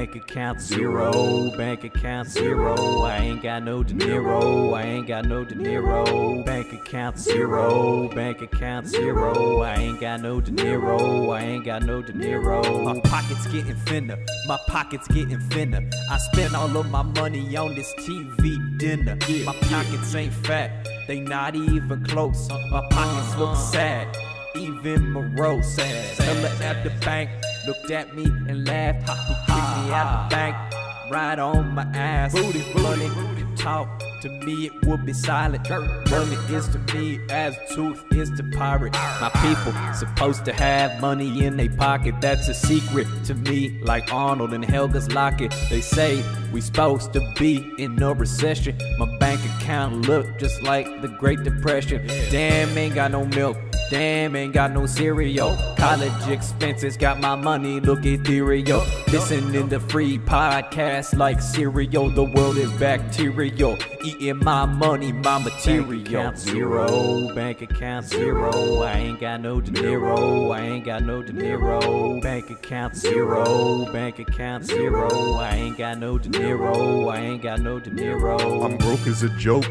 Bank account zero, bank account zero. I ain't got no dinero, I ain't got no dinero. Bank account zero, bank account zero. I ain't got no dinero, I ain't got no dinero. My pockets getting thinner, my pockets getting thinner. I spent all of my money on this TV dinner. My pockets ain't fat, they not even close. My pockets look sad even morose. Teller at the bank looked at me and laughed. Ha ha ha. me at the bank, right on my ass. Booty, money could talk. To me, it would be silent. Money is to me as tooth is to pirate. My people supposed to have money in their pocket. That's a secret to me, like Arnold and Helga's locket. They say we supposed to be in a recession. My bank account look just like the Great Depression. Damn, ain't got no milk. Damn, ain't got no cereal. College expenses got my money look ethereal. Listening to free podcasts like Serial. The world is bacterial. Eating my money, my material. Bank account zero, bank account zero. I ain't got no dinero. I ain't got no dinero. Bank account zero, bank account zero. I ain't got no dinero. I ain't got no dinero. I'm broke as a joke.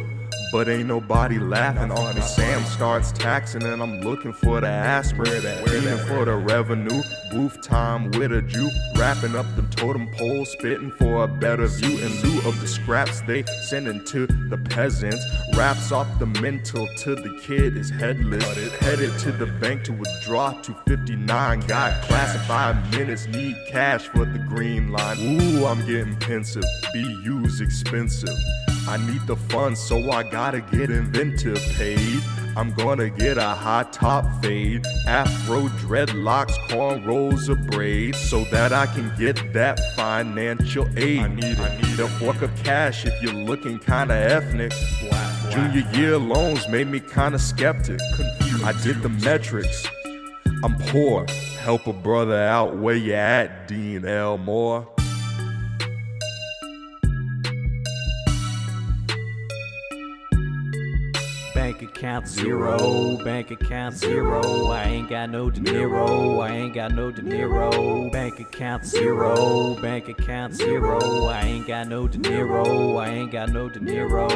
But ain't nobody laughing. Uncle Sam starts taxing, and I'm looking for the aspirin. Where for the revenue. Booth time with a Jew. Wrapping up them totem poles, spitting for a better view. In lieu of the scraps they sending to the peasants. Wraps off the mental to the kid is headless. Headed to the bank to withdraw 259. Got class in five minutes, need cash for the green line. Ooh, I'm getting pensive. BU's expensive. I need the funds, so I gotta get inventive paid. I'm gonna get a high top fade, afro dreadlocks, cornrows, or braids, so that I can get that financial aid. I need, it. I need a fork of cash if you're looking kinda ethnic. Black, Junior year loans made me kinda skeptic. Confused. I did the metrics. I'm poor. Help a brother out where you at, Dean Elmore. Bank account zero, bank account zero. I ain't got no dinero, I ain't got no dinero. Bank account zero, bank account zero. I ain't got no dinero, I ain't got no dinero.